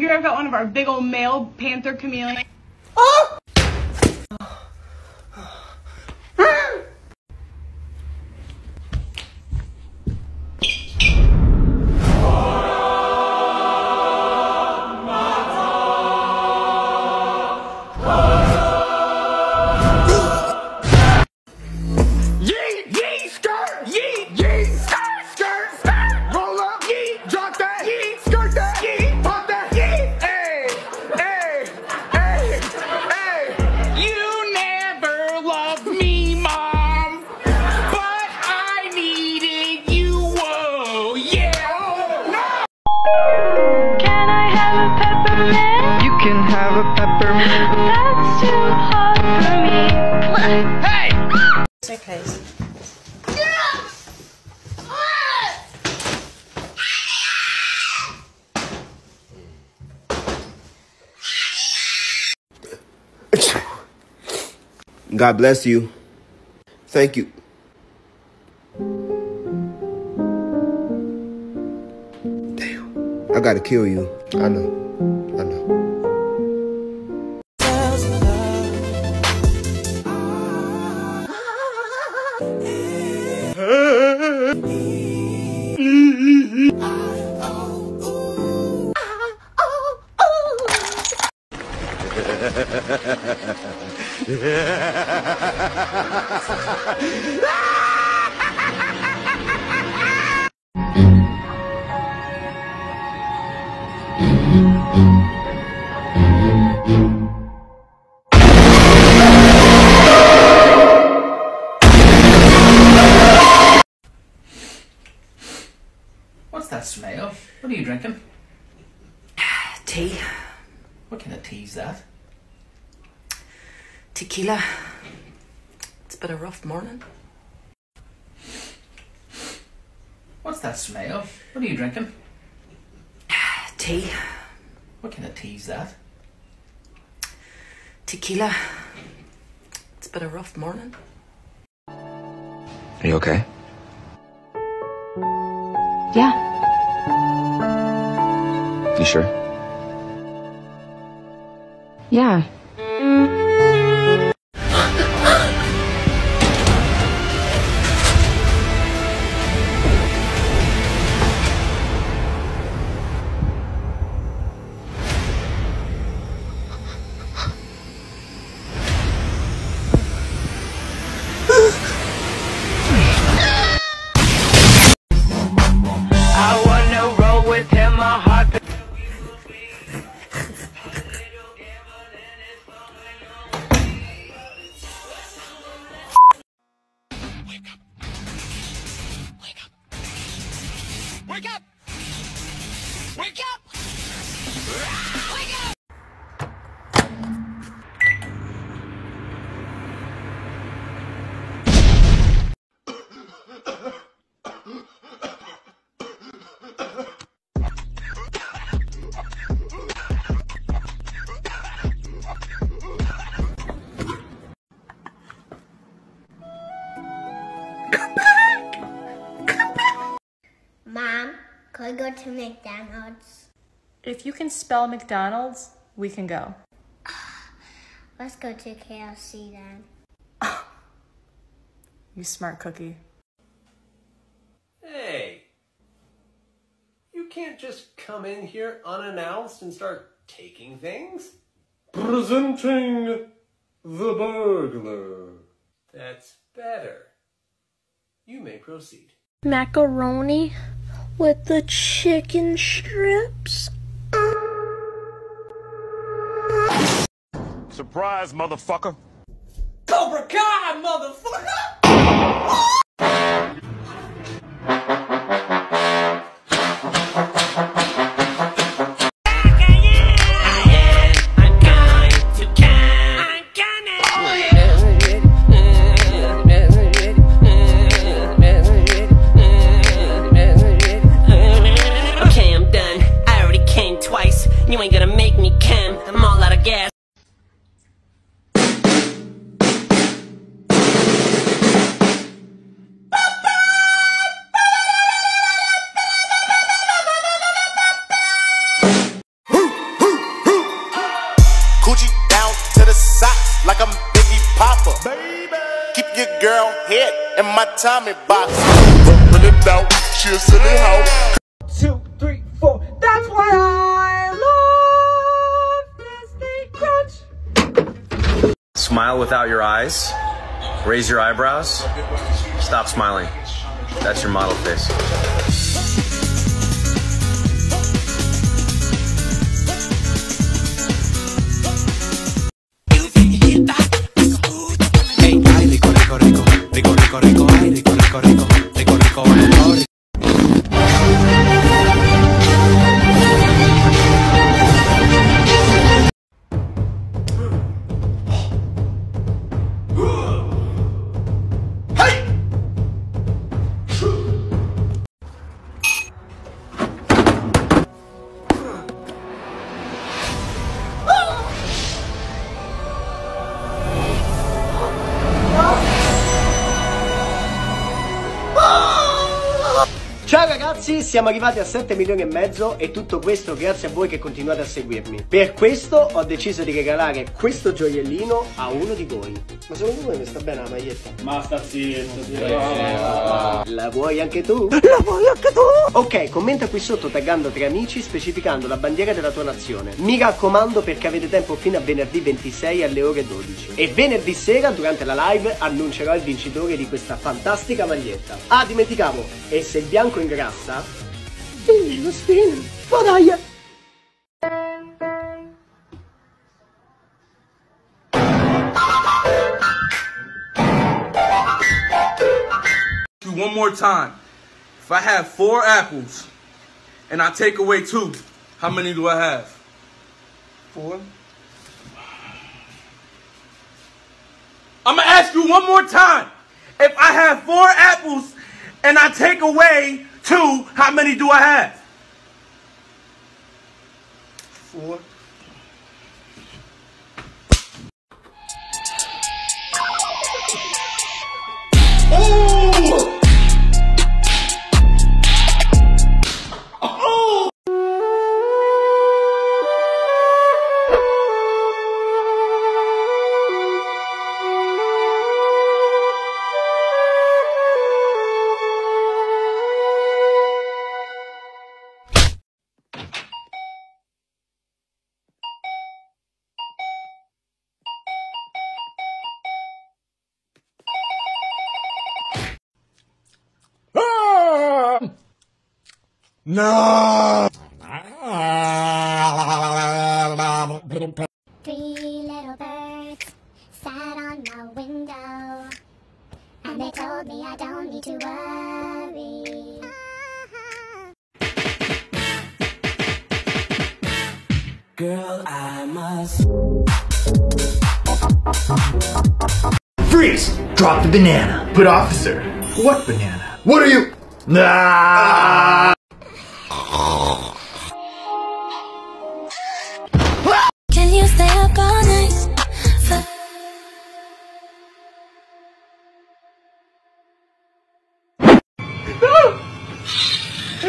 here I've got one of our big old male panther chameleons. Yeet, oh! God bless you. Thank you. Damn. I gotta kill you. I know. I know. What's that smell? What are you drinking? Tea. What kind of tea's that? Tequila. It's been a rough morning. What's that smell? What are you drinking? Tea. What kind of tea's that? Tequila. It's been a rough morning. Are you okay? Yeah. You sure? Yeah. Wake up! Wake up! Mom, could I go to McDonald's? If you can spell McDonald's, we can go. Let's go to KFC then. You smart cookie. Hey, you can't just come in here unannounced and start taking things. Presenting the burglar. That's better. You may proceed. Macaroni with the chicken strips. Surprise, motherfucker. Cobra Kai, motherfucker! Hit in my Tommy box. Rubbing it out, she a silly hoe. Two, three, four. That's why I love Nestle Crunch. Smile without your eyes. Raise your eyebrows. Stop smiling. That's your model face. Ragazzi, siamo arrivati a 7 milioni e mezzo e tutto questo grazie a voi che continuate a seguirmi. Per questo ho deciso di regalare questo gioiellino a uno di voi. Ma secondo voi mi sta bene la maglietta? Ma sta zitto, La vuoi anche tu? La vuoi anche tu? Ok, commenta qui sotto taggando tre amici specificando la bandiera della tua nazione. Mi raccomando perché avete tempo fino a venerdì 26 alle ore 12. E venerdì sera durante la live annuncerò il vincitore di questa fantastica maglietta. Ah, dimenticavo, e se il bianco ingrassa, quindi lo spin. Ma dai! you one more time. If I have four apples and I take away two, how many do I have? Four. I'm gonna ask you one more time. If I have four apples and I take away two, how many do I have? Four. No! Three little birds sat on my window, and they told me I don't need to worry. Girl, I must. Freeze! Drop the banana. But officer, What banana? what are you? Ah!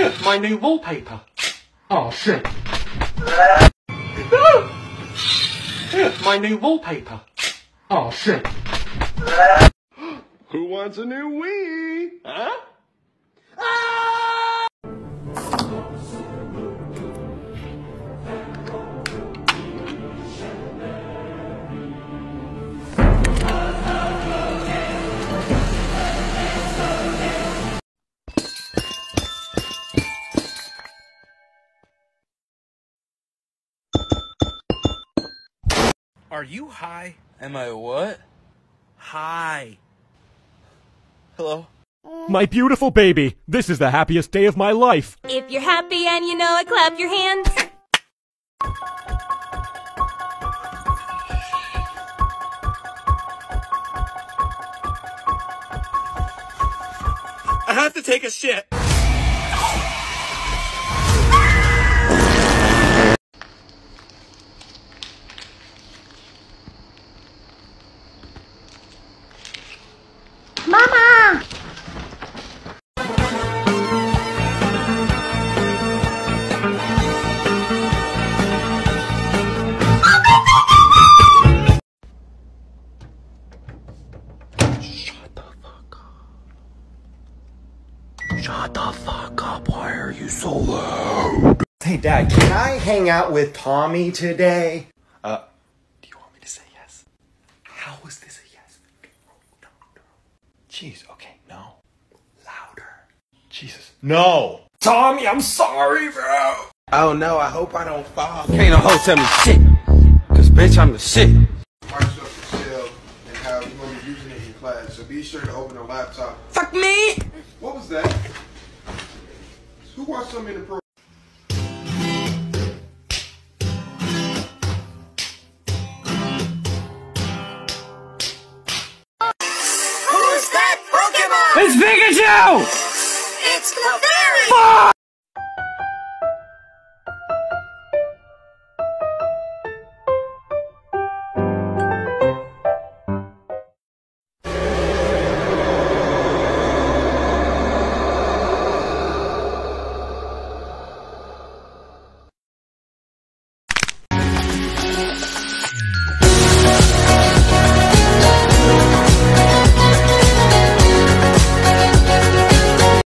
My new wallpaper. Oh shit. My new wallpaper. Oh shit. Who wants a new Wii? Huh? Are you high? Am I what? High. Hello? My beautiful baby, this is the happiest day of my life. if you're happy and you know it, clap your hands. I have to take a shit. Dad, can I hang out with Tommy today? Uh, do you want me to say yes? How was this a yes? No, no. Jeez, okay, no. Louder. Jesus. No! Tommy, I'm sorry, bro! Oh no, I hope I don't fall. Can't no hoe tell me shit. Cause bitch, I'm the shit. Mark stuff and how you're going to be using it in class. So be sure to open a laptop. Fuck me! What was that? Who watched something in the pro? Who's that Pokemon? It's Pikachu! It's Clefairy! Fuck!